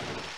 you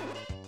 you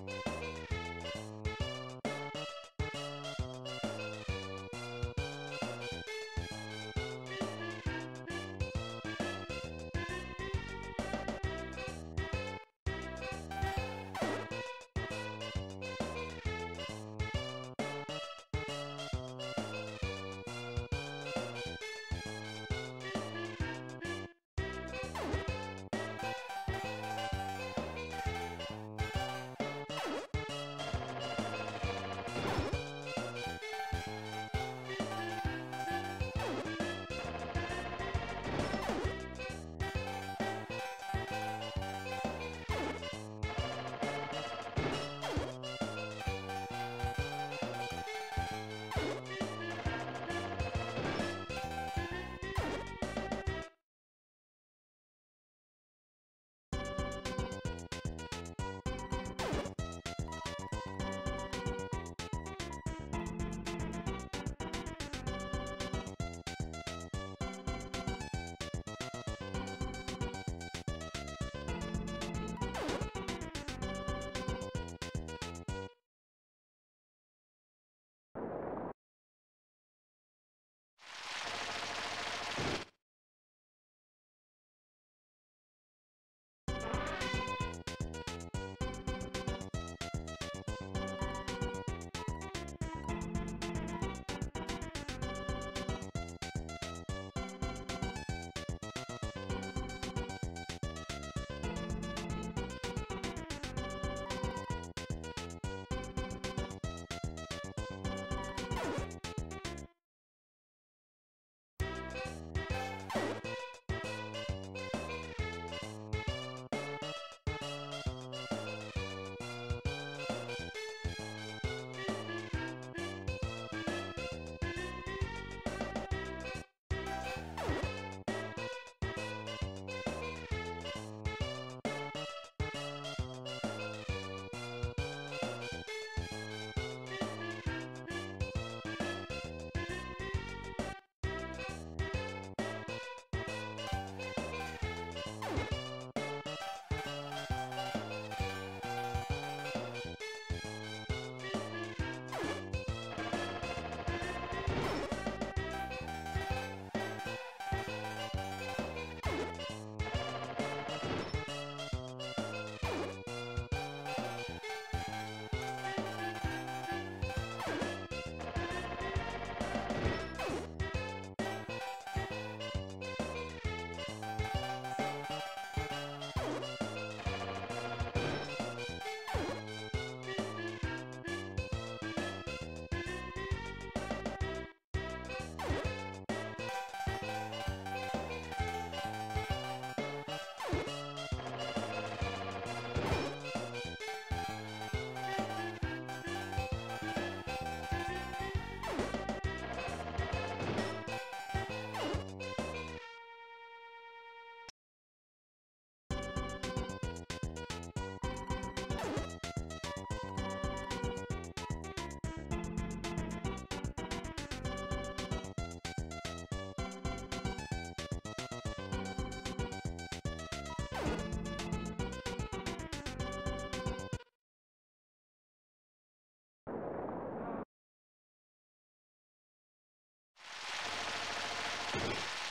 you